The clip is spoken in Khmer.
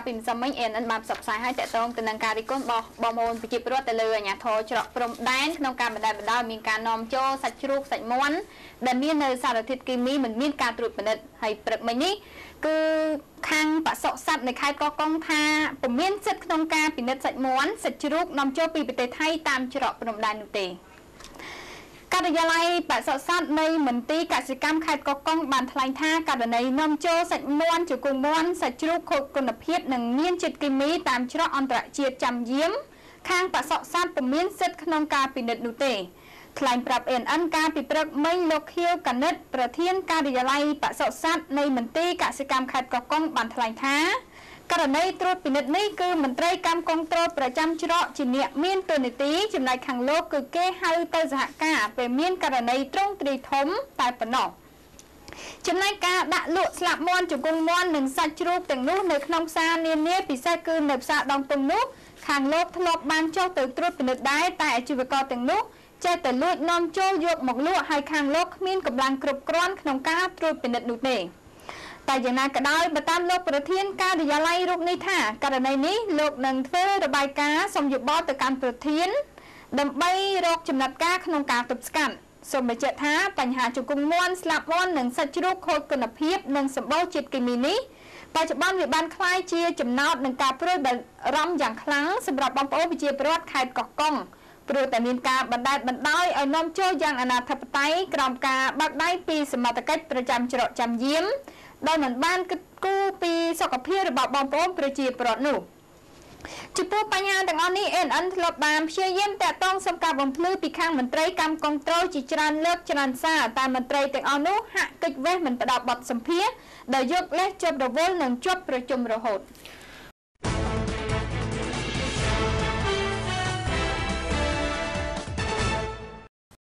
កាលពីម្សិលមិញ ANN បានផ្សព្វផ្សាយឲ្យតកតងទៅនឹងការរិះគន់របស់បងប្អូនប្រជាពលរដ្ឋទៅលើអាជ្ញាធរច្រកព្រំដែនក្នុងការបណ្តែតបណ្តោយមានការនាំចូលសាច់ជ្រូកសាច់មាន់ដែលមាននៅសារធាតុគីមីមិនមានការត្រួតពិនិត្យហើយព្រឹកមិញនេះគឺខាងបសុស័តនៅខេត្តកោះកុងថាពុំមានសិទ្ធិក្នុងការពិនិត្យសាច់មាន់សាច់ជ្រូកនាំចូលពីប្រទេសថៃតាមច្រកព្រំដែននោះទេកា រិយាល័យបសុសត្វនៃមន្ទីរកសិកម្មខេត្តកោះកុងបានថ្លែងថាករណីនាំចូលសាច់មាន់ជង្គង់មាន់សាច់ជ្រូកខូចគុណភាពនិងមានជាតិគីមីតាមច្រកអន្តរជាតិចាំយាម ខាងបសុសត្វពុំមានសិទ្ធិក្នុងការពិនិត្យនោះទេថ្លែងប្រាប់ ANN ការពិព្រឹកមិញលោកខៀវកនិតប្រធានការិយាល័យបសុសត្វនៃមន្ទីរកសិកម្មខេត្តកោះកុងបានថ្លែងថា ករណីត្រួតពិនិត្យនេះគឺមន្ត្រីកម្មគងត្រូលប្រចាំច្រកជាអ្នកមានទូនីតិចំណែកខាងលោកគឺគេហៅទៅសហការពេលមានករណីត្រង់ត្រីធំតែប៉ុណ្ណោះចំណែកការដាក់លក់ស្លាប់មន់ជង្គង់មន់និងសាច់ជ្រូកទាំងនោះនៅក្នុងផ្សារនានាពិសេសគឺនៅផ្សារដងទុំនោះខាងលោកធ្លាប់បានចុះទៅត្រួតពិនិត្យដែរតែអាជីវករទាំងនោះចេះតែលួចនាំចូលយកមកលក់ហើយខាងលោកគ្មានកម្លាំងគ្រប់គ្រាន់ក្នុងការត្រួតពិនិត្យនោះទេ តែយ៉ាងណាក៏ដោយបើតាមលោកប្រធានការិយាល័យរូបនេះថាករណីនេះលោកនឹងធ្វើរបាយការណ៍សំយោបល់ទៅកាន់ប្រធាន ដើម្បីរកចំណាត់ការក្នុងការទប់ស្កាត់សូមបញ្ជាក់ថាបញ្ហាជង្គង់មួនស្លាប់មួននិងសាច់ជ្រូកខូចគុណភាពនិងសម្បូរជាតិគីមីនេះបច្ចុប្បន្នវាបានខ្លាយជាចំណោទនឹងការព្រួយបារម្ភយ៉ាងខ្លាំងសម្រាប់បងប្អូនប្រជាពលរដ្ឋខេត្តកោះកុង។ ព្រោះតែមានការបណ្តែតបណ្ដោយឲ្យនាំចូលយ៉ាងអនាធិបតេយ្យក្រោមការបាក់ដៃពីសមត្ថកិច្ចប្រចាំច្រកចាំយាមដោយមិនបានគិតគូរពីសុខភាពរបស់បងប្អូនប្រជាពលរដ្ឋនោះចំពោះបញ្ហាទាំងអស់នេះ NN ធ្លាប់បានព្យាយាមតាក់ទងសំការបំភ្លឺពីខាងមន្ត្រីកម្មគងត្រូលជាច្រើនលើកច្រើនសារតែមន្ត្រីទាំងអស់នោះហាក់កិច្ចវេះមិនផ្ដល់បទសម្ភាសន៍ដែលយកលេសជាប់រវល់និងជាប់ប្រជុំរហូត